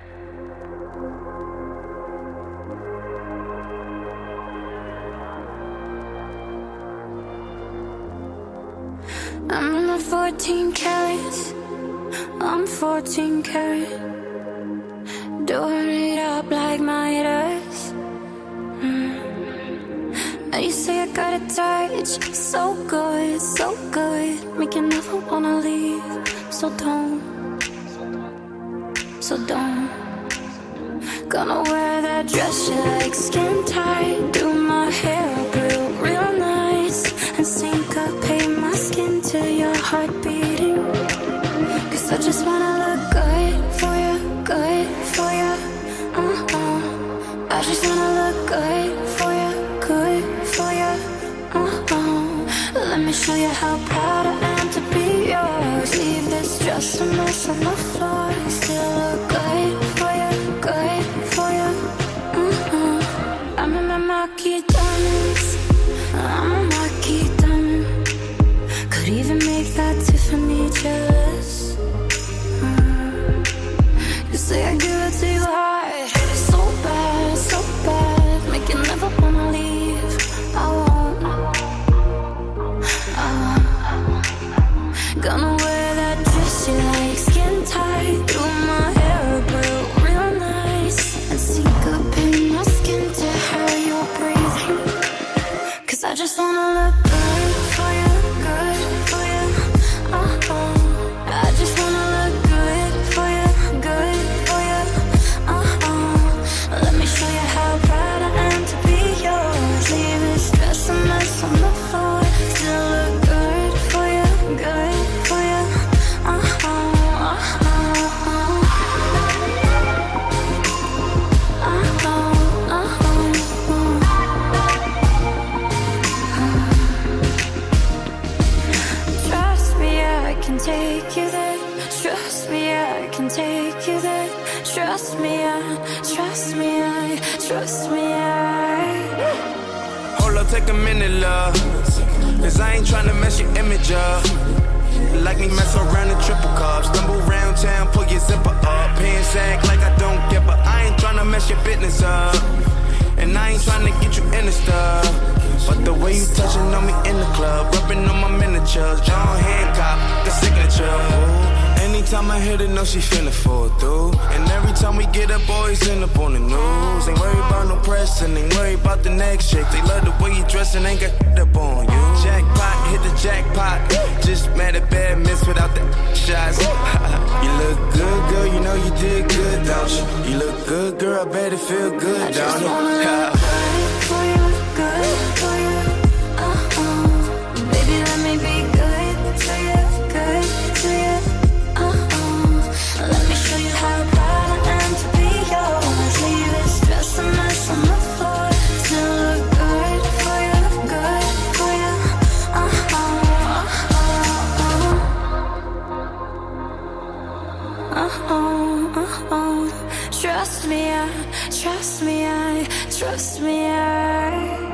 I'm in the 14 carats. I'm 14 carat. Doing it up like Midas. Mm. Now you say I got a touch, so good, so good. Make you never wanna leave. So don't, so don't. Gonna wear that dress you like, skin tight. Do my hair up real, real nice. And syncopate my skin to your heart beating. Cause I just wanna look good for you, good for you. Uh-uh. I just wanna look good for you, good for you. Uh-uh. Let me show you how proud I am to be yours. Leave this dress a mess on the floor. Could even make that Tiffany jealous. Mm. You say I give it to you hard, so bad, so bad, make you never wanna leave. I won't, I won't. Gonna wear that dress you like, skin tight, do my hair up real, real nice, and syncopate my skin to how you're breathing. Cause I just wanna look good can take you there. Trust me, I, trust me, I, trust me, I. Hold up, take a minute, love. Cause I ain't tryna mess your image up. Like me mess around in triple cup. Stumble round town, pull your zipper up. Pants act like I don't give a. I ain't tryna mess your business up. And I ain't tryna get you in the stuff. But the way you touching on me in the club, rubbing on my miniatures, John signature. Anytime I hit it, know she finna fall through. And every time we get up, always end up on the news. Ain't worried about no press and ain't worried about the next chick. They love the way you dress and ain't got up on you. Jackpot, hit the jackpot. Just mad at bad miss without the shots. you look good, girl, you know you did good, don't you? You look good, girl, I bet it feel good, don't just Trust me, I, trust me, I, trust me, I.